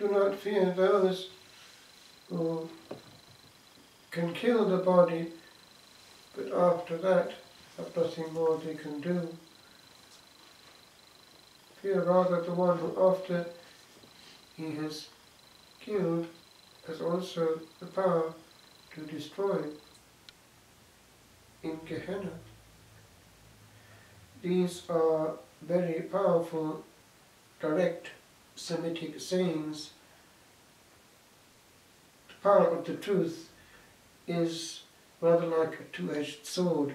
Do not fear those who can kill the body, but after that have nothing more they can do. Fear rather the one who after he has killed has also the power to destroy in Gehenna. These are very powerful, direct Semitic sayings. The power of the truth is rather like a two-edged sword.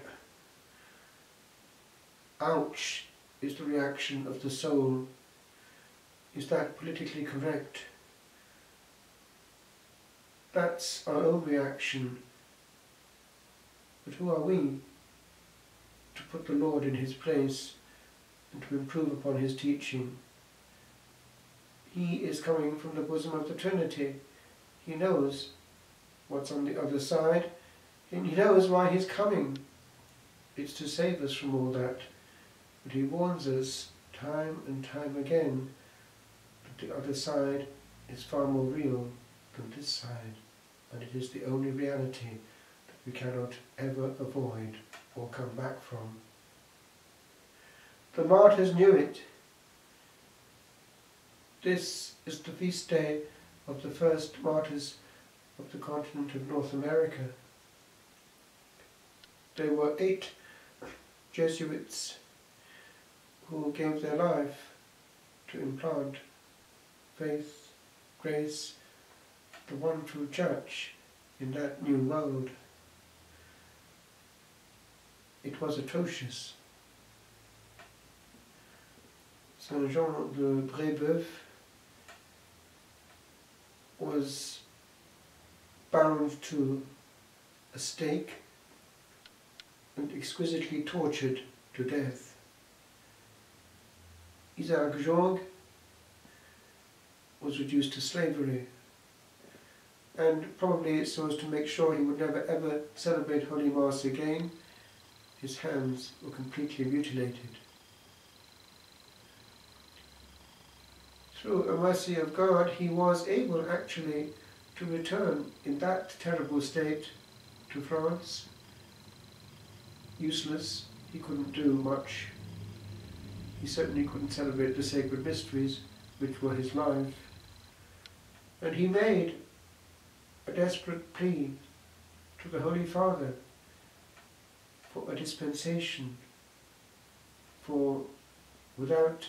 Ouch is the reaction of the soul. Is that politically correct? That's our own reaction. But who are we to put the Lord in his place and to improve upon his teaching? He is coming from the bosom of the Trinity. He knows what's on the other side, and he knows why he's coming. It's to save us from all that. But he warns us time and time again that the other side is far more real than this side, and it is the only reality that we cannot ever avoid or come back from. The martyrs knew it. This is the feast day of the first martyrs of the continent of North America. There were eight Jesuits who gave their life to implant faith, grace, the one true church in that new world. It was atrocious. Saint Jean de Brébeuf was bound to a stake and exquisitely tortured to death. Isaac Jogues was reduced to slavery and probably so as to make sure he would never ever celebrate Holy Mass again, his hands were completely mutilated. Through the mercy of God, he was able actually to return in that terrible state to France. Useless, he couldn't do much. He certainly couldn't celebrate the sacred mysteries, which were his life. And he made a desperate plea to the Holy Father for a dispensation, for without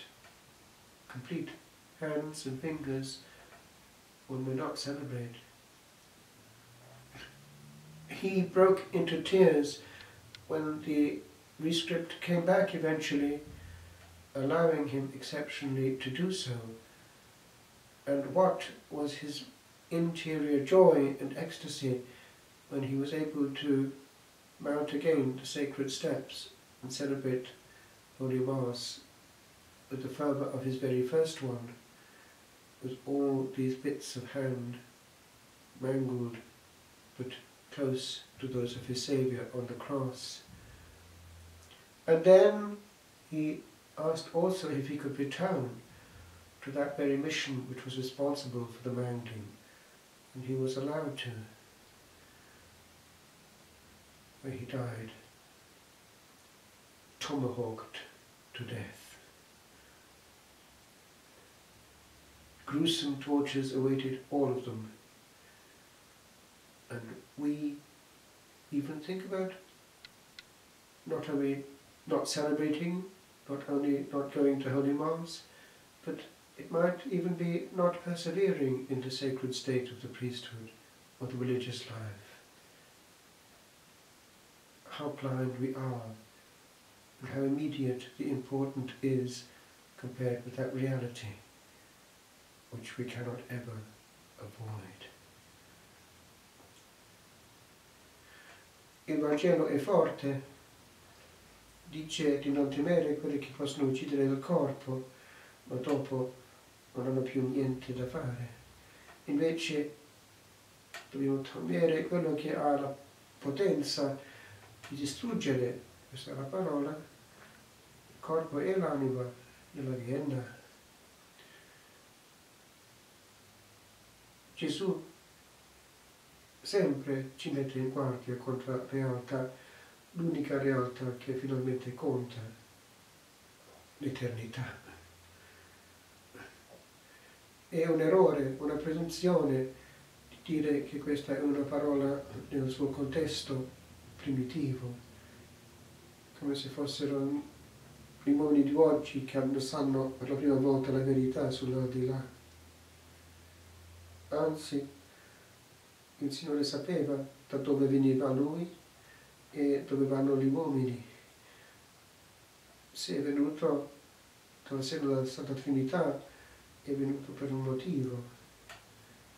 complete hands and fingers one may not celebrate. He broke into tears when the rescript came back eventually, allowing him exceptionally to do so. And what was his interior joy and ecstasy when he was able to mount again the sacred steps and celebrate Holy Mass with the fervour of his very first one, with all these bits of hand mangled but close to those of his Saviour on the cross. And then he asked also if he could return to that very mission which was responsible for the mangling and he was allowed to, where he died, tomahawked to death. Gruesome tortures awaited all of them, and we even think about not only not celebrating, not only not going to Holy Mass, but it might even be not persevering in the sacred state of the priesthood or the religious life. How blind we are and how immediate the important is compared with that reality which we cannot ever avoid. Il Vangelo è forte, dice di non temere quelli che possono uccidere il corpo, ma dopo non hanno più niente da fare. Invece dobbiamo temere quello che ha la potenza di distruggere, questa è la parola, il corpo e l'anima della Vienna. Gesù sempre ci mette in qualche contra realtà, l'unica realtà che finalmente conta, l'eternità. È un errore, una presunzione di dire che questa è una parola nel suo contesto primitivo, come se fossero gli uomini di oggi che sanno per la prima volta la verità sull'aldilà. Anzi, il Signore sapeva da dove veniva Lui e dove vanno gli uomini. Se è venuto dal seno della Santa Trinità, è venuto per un motivo,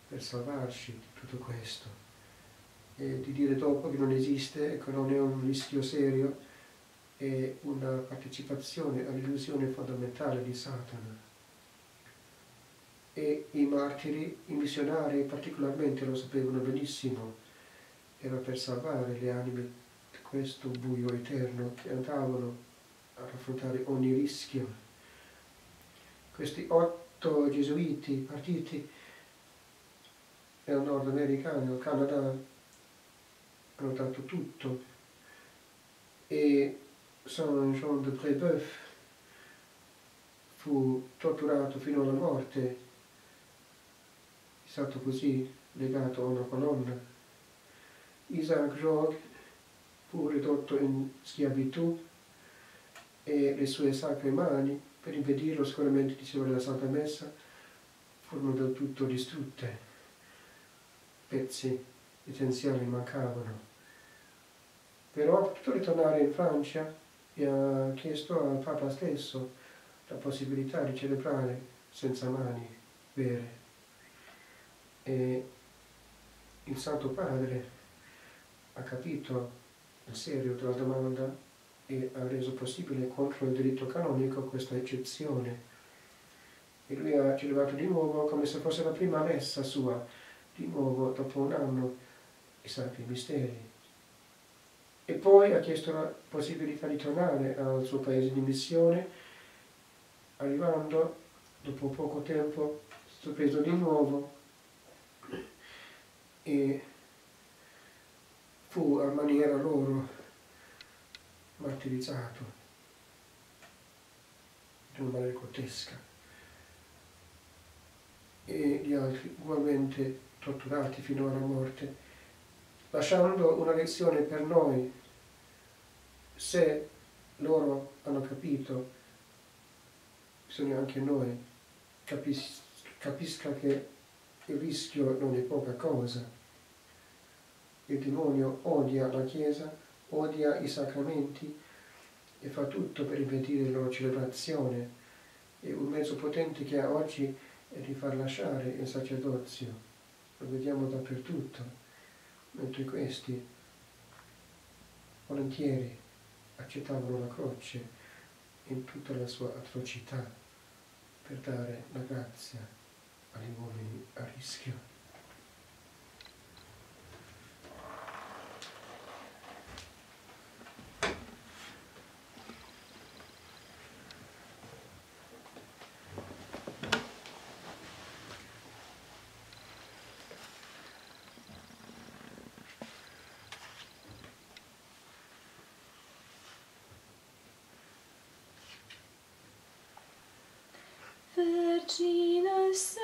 per salvarci di tutto questo. E di dire dopo che non esiste, che non è un rischio serio, è una partecipazione all'illusione fondamentale di Satana. E i martiri, i missionari particolarmente lo sapevano benissimo, era per salvare le anime di questo buio eterno che andavano a affrontare ogni rischio. Questi otto gesuiti partiti nel nord America, nel Canada, hanno dato tutto. E Saint Jean de Brébeuf fu torturato fino alla morte, stato così legato a una colonna. Isaac Jogues fu ridotto in schiavitù e le sue sacre mani, per impedirlo sicuramente di seguire la Santa Messa, furono del tutto distrutte. Pezzi essenziali mancavano. Però ha potuto ritornare in Francia e ha chiesto al Papa stesso la possibilità di celebrare senza mani vere. E il Santo Padre ha capito il serio della domanda e ha reso possibile contro il diritto canonico questa eccezione. E lui ha celebrato di nuovo come se fosse la prima messa sua, di nuovo dopo un anno, i Sacri Misteri e poi ha chiesto la possibilità di tornare al suo paese di missione, arrivando dopo poco tempo, sorpreso di nuovo e fu a maniera loro martirizzato in una maniera grottesca e gli altri ugualmente torturati fino alla morte lasciando una lezione per noi se loro hanno capito, bisogna anche noi capis capisca che il rischio non è poca cosa. Il demonio odia la Chiesa, odia i sacramenti e fa tutto per impedire la loro celebrazione. E un mezzo potente che ha oggi è di far lasciare il sacerdozio. Lo vediamo dappertutto, mentre questi volentieri accettavano la croce in tutta la sua atrocità per dare la grazia agli uomini a rischio. Virginas